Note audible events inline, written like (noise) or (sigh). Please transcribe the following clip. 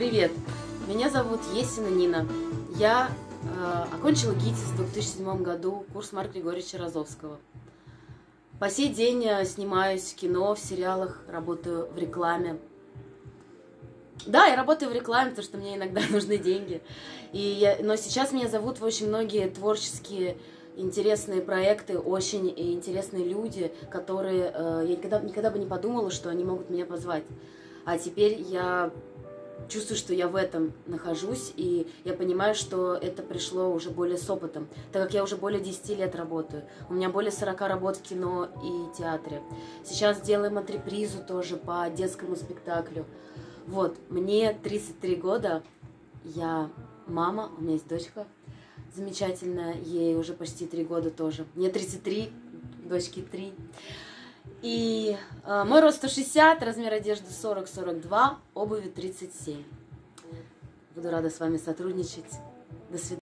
Привет, меня зовут Есина Нина. Я э, окончила ГИТИС в 2007 году, курс Марка Григорьевича Розовского. По сей день э, снимаюсь в кино, в сериалах, работаю в рекламе. Да, я работаю в рекламе, потому что мне иногда (laughs) нужны деньги. И я, но сейчас меня зовут в очень многие творческие интересные проекты, очень интересные люди, которые э, я никогда, никогда бы не подумала, что они могут меня позвать. А теперь я чувствую, что я в этом нахожусь, и я понимаю, что это пришло уже более с опытом, так как я уже более 10 лет работаю. У меня более 40 работ в кино и театре. Сейчас делаем отрепризу тоже по детскому спектаклю. Вот, мне 33 года, я мама, у меня есть дочка замечательная, ей уже почти 3 года тоже. Мне 33, дочке 3. И э, мой рост 160, размер одежды 40-42, обуви 37. Буду рада с вами сотрудничать. До свидания.